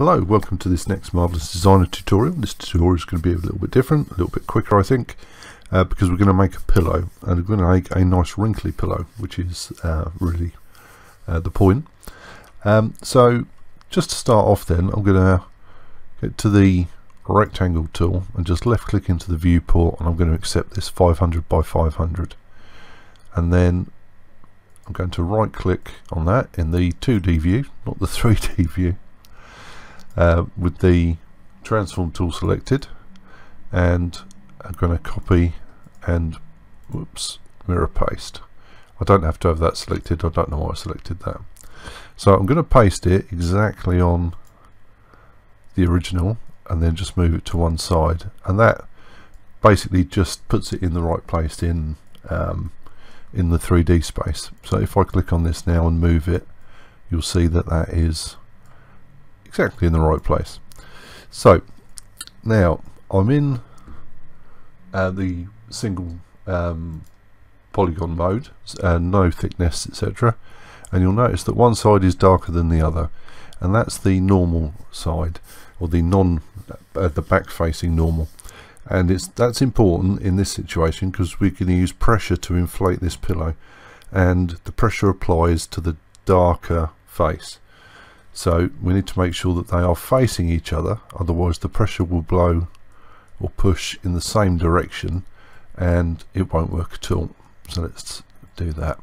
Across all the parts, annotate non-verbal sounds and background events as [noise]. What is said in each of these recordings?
Hello, welcome to this next Marvelous Designer tutorial. This tutorial is going to be a little bit different, a little bit quicker I think, uh, because we're going to make a pillow, and we're going to make a nice wrinkly pillow, which is uh, really uh, the point. Um, so, just to start off then, I'm going to get to the rectangle tool and just left click into the viewport and I'm going to accept this 500 by 500 and then I'm going to right click on that in the 2D view, not the [laughs] 3D view uh, with the transform tool selected and I'm going to copy and whoops mirror paste. I don't have to have that selected. I don't know why I selected that. So I'm going to paste it exactly on the original and then just move it to one side. And that basically just puts it in the right place in um, in the 3D space. So if I click on this now and move it you'll see that that is exactly in the right place. So now I'm in uh, the single um, polygon mode, uh, no thickness etc and you'll notice that one side is darker than the other. And that's the normal side or the non uh, the back facing normal. And it's that's important in this situation because we're going to use pressure to inflate this pillow. And the pressure applies to the darker face so we need to make sure that they are facing each other, otherwise the pressure will blow or push in the same direction and it won't work at all. So let's do that.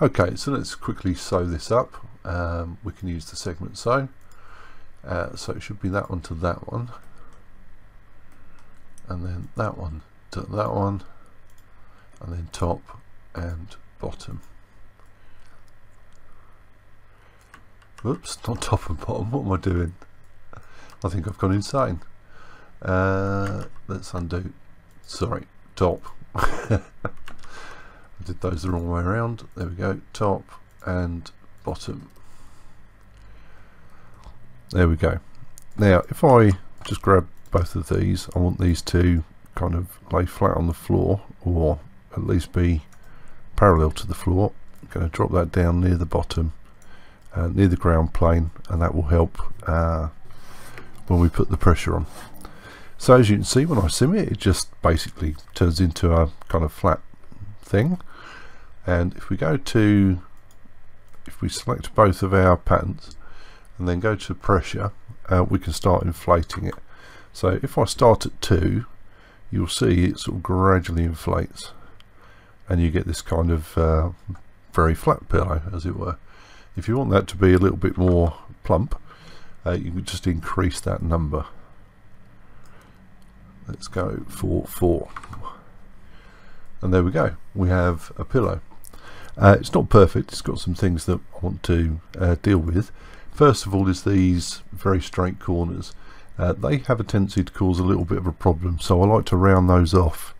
Okay, so let's quickly sew this up. Um, we can use the segment sew. Uh, so it should be that one to that one. And then that one to that one. And then top and bottom. Oops, not top and bottom. What am I doing? I think I've gone insane. Uh, let's undo. Sorry, top. I [laughs] did those the wrong way around. There we go. Top and bottom. There we go. Now, if I just grab both of these, I want these to kind of lay flat on the floor or at least be parallel to the floor. I'm going to drop that down near the bottom uh, near the ground plane and that will help uh, when we put the pressure on. So as you can see when I sim it, it just basically turns into a kind of flat thing. And if we go to if we select both of our patterns and then go to pressure uh, we can start inflating it. So if I start at 2 you'll see it sort of gradually inflates and you get this kind of uh, very flat pillow as it were if you want that to be a little bit more plump, uh, you can just increase that number. Let's go for 4. And there we go. We have a pillow. Uh, it's not perfect. It's got some things that I want to uh, deal with. First of all is these very straight corners. Uh, they have a tendency to cause a little bit of a problem, so I like to round those off.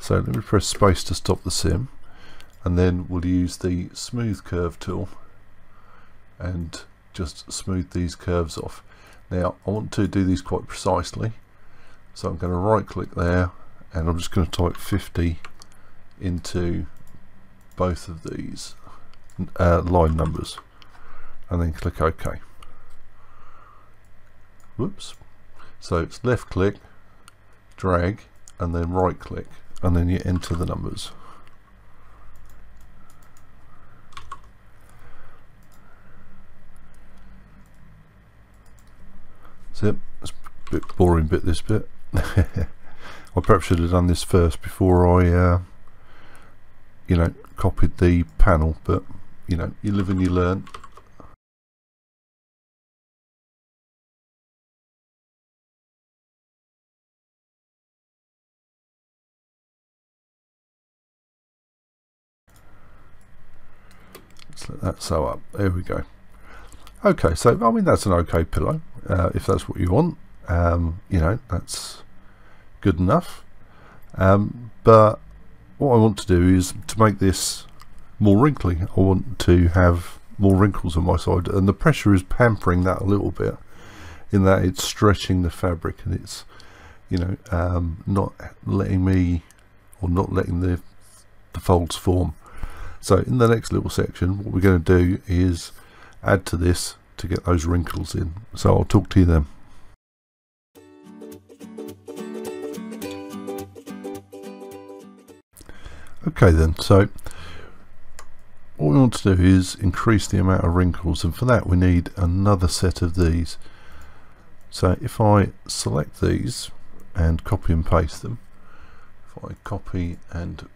So let me press space to stop the sim, and then we'll use the smooth curve tool and just smooth these curves off. Now I want to do these quite precisely so I'm going to right click there and I'm just going to type 50 into both of these uh, line numbers and then click OK. Whoops. So it's left click, drag and then right click and then you enter the numbers. That's it. It's a bit boring bit this bit. [laughs] I perhaps should have done this first before I uh, you know copied the panel but you know you live and you learn let's let that sew up there we go okay so I mean that's an okay pillow uh, if that's what you want. Um, you know that's good enough. Um, but what I want to do is to make this more wrinkly. I want to have more wrinkles on my side and the pressure is pampering that a little bit in that it's stretching the fabric and it's you know um, not letting me or not letting the, the folds form. So in the next little section what we're going to do is add to this to get those wrinkles in. So I'll talk to you then. Okay then, so what we want to do is increase the amount of wrinkles and for that we need another set of these. So if I select these and copy and paste them, if I copy and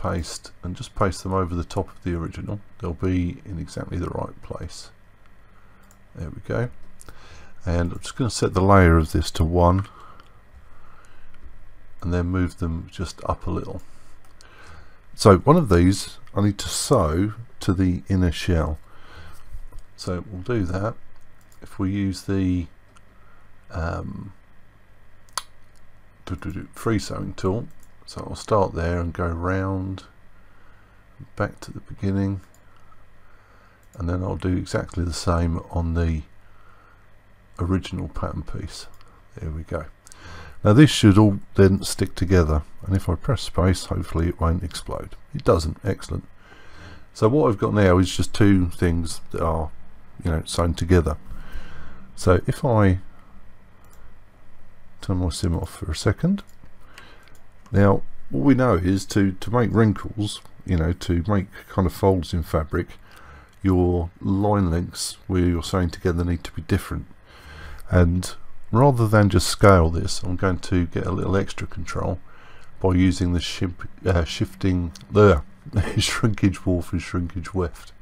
paste and just paste them over the top of the original, they'll be in exactly the right place. There we go. And I'm just going to set the layer of this to 1 and then move them just up a little. So one of these I need to sew to the inner shell. So we'll do that if we use the um, free sewing tool. So I'll start there and go round back to the beginning and then I'll do exactly the same on the original pattern piece. There we go. Now this should all then stick together and if I press space hopefully it won't explode. It doesn't, excellent. So what I've got now is just two things that are you know sewn together. So if I turn my sim off for a second. Now what we know is to, to make wrinkles, you know, to make kind of folds in fabric, your line lengths where you're sewing together need to be different. And rather than just scale this I'm going to get a little extra control by using the uh, shifting the [laughs] shrinkage warp and shrinkage weft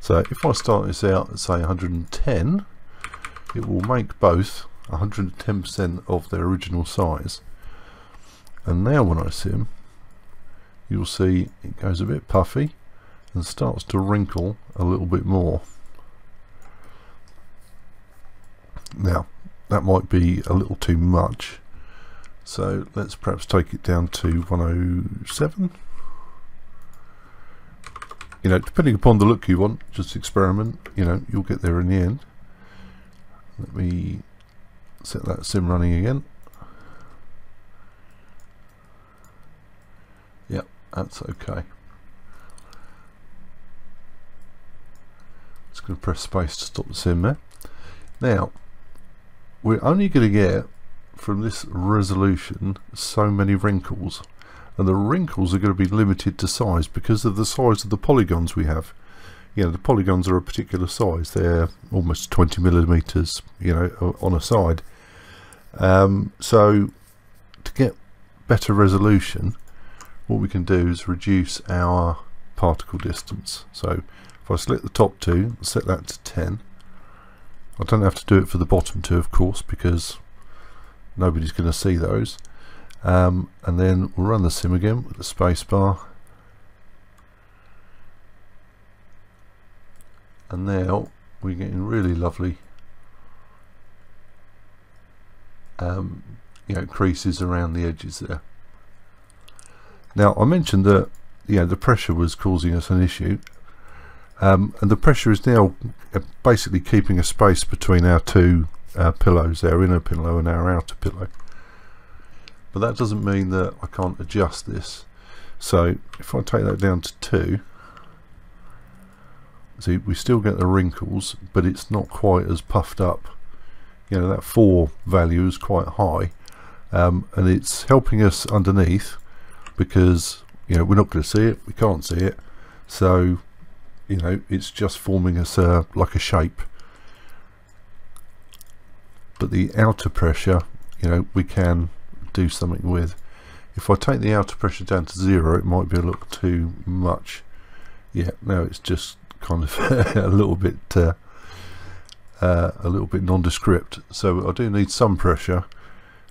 so if I start this out at say 110 it will make both 110% of their original size and now when I sim you'll see it goes a bit puffy and starts to wrinkle a little bit more. Now that might be a little too much. So let's perhaps take it down to 107 you know depending upon the look you want just experiment you know you'll get there in the end. Let me set that sim running again that's okay. Just going to press space to stop the sim there. Now we're only going to get from this resolution so many wrinkles. And the wrinkles are going to be limited to size because of the size of the polygons we have. You know the polygons are a particular size. They're almost 20 millimeters you know on a side. Um, so to get better resolution what we can do is reduce our particle distance. So if I select the top two set that to 10 I don't have to do it for the bottom two of course because nobody's going to see those. Um, and then we'll run the sim again with the space bar. And now we're getting really lovely um, you know creases around the edges there now I mentioned that the pressure was causing us an issue um, and the pressure is now uh, basically keeping a space between our two uh, pillows, our inner pillow and our outer pillow. But that doesn't mean that I can't adjust this. So if I take that down to 2, see we still get the wrinkles, but it's not quite as puffed up. You know, that 4 value is quite high. Um, and it's helping us underneath because, you know, we're not going to see it, we can't see it. So you know it's just forming us like a shape. But the outer pressure you know we can do something with. If I take the outer pressure down to zero it might be a little too much. Yeah now it's just kind of [laughs] a little bit uh, uh, a little bit nondescript. So I do need some pressure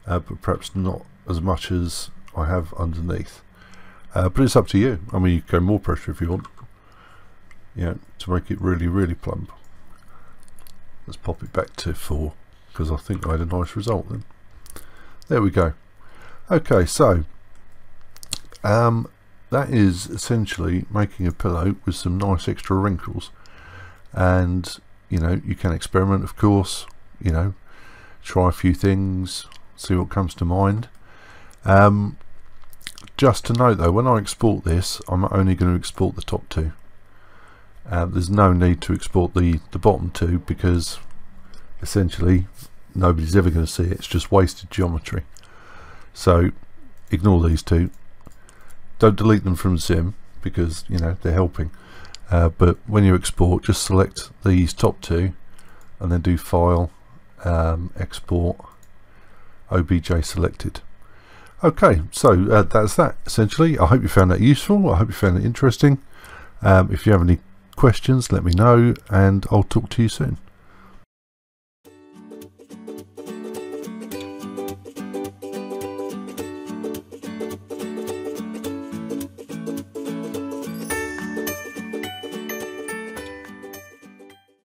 uh, but perhaps not as much as I have underneath uh, but it's up to you I mean you can go more pressure if you want yeah, to make it really, really plump. Let's pop it back to 4 because I think I had a nice result then. There we go. Okay, so um, that is essentially making a pillow with some nice extra wrinkles. And, you know, you can experiment, of course, you know, try a few things, see what comes to mind. Um, just to note though, when I export this, I'm only going to export the top two. Uh, there's no need to export the the bottom two because essentially nobody's ever going to see it. It's just wasted geometry. So ignore these two. Don't delete them from sim because you know they're helping. Uh, but when you export just select these top two and then do file um, export obj selected okay so uh, that's that essentially. I hope you found that useful. I hope you found it interesting. Um, if you have any questions let me know and I'll talk to you soon